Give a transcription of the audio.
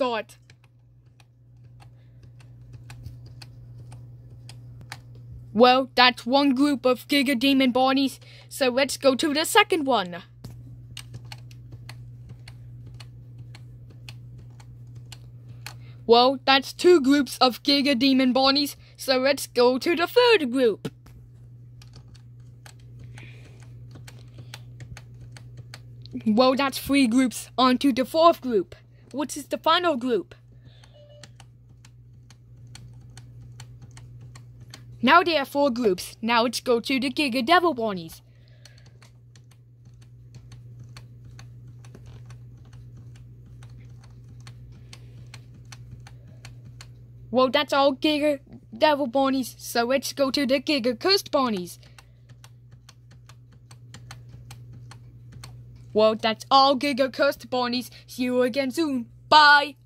thought. Well, that's one group of Giga Demon Bonnies, so let's go to the second one. Well, that's two groups of Giga Demon Bonnies, so let's go to the third group. Well, that's three groups. On to the fourth group. What is the final group? Now there are four groups. Now let's go to the Giga Devil Bonnies. Well, that's all Giga Devil Bonnies, so let's go to the Giga Cursed Bonnies. Well, that's all Giga Cursed Bonnies. See you again soon. Bye!